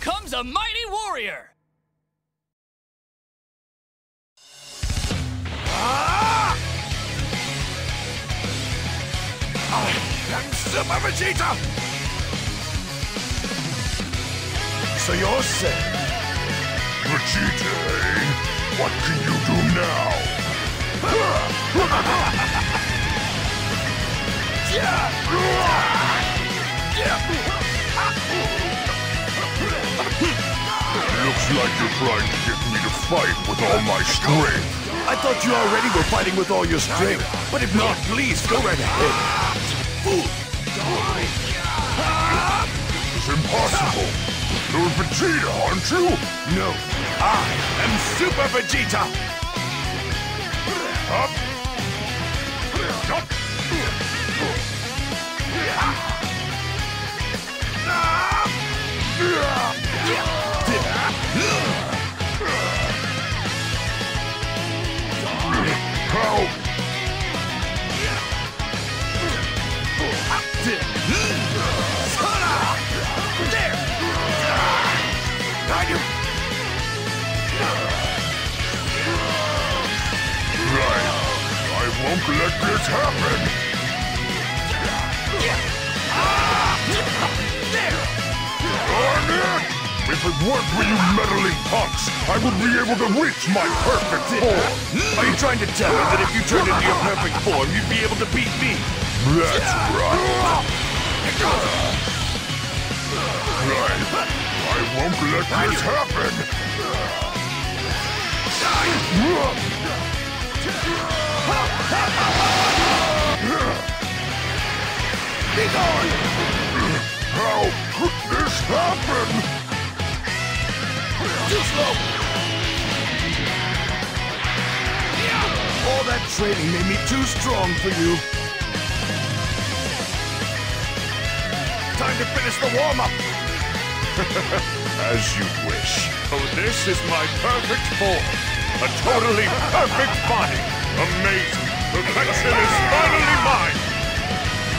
comes a mighty warrior! Ah! I am Super Vegeta! So you're saying... Vegeta? What can you do now? Looks like you're trying to get me to fight with all my strength. I thought you already were fighting with all your strength. But if not, please, go right ahead. It's impossible. You're Vegeta, aren't you? No, I am Super Vegeta. Up. Up. Won't let this happen. Darn it! If it weren't for you meddling punks, I would be able to reach my perfect form. Are you trying to tell me that if you turned into your perfect form, you'd be able to beat me? That's right. Right. I won't let this happen. Be gone! How could this happen? Too slow! All that training made me too strong for you. Time to finish the warm-up. As you wish. Oh, this is my perfect form. A totally perfect body. Amazing. Perfection is finally mine.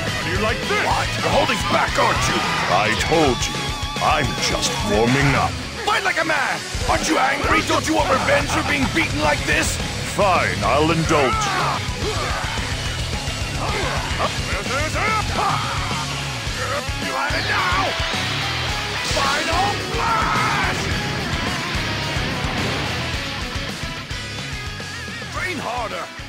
How do you like this? What? You're holding back, aren't you? I told you. I'm just warming up. Fight like a man! Aren't you angry? Don't you want revenge for being beaten like this? Fine, I'll indulge you. You have it now! Final flash! Train harder!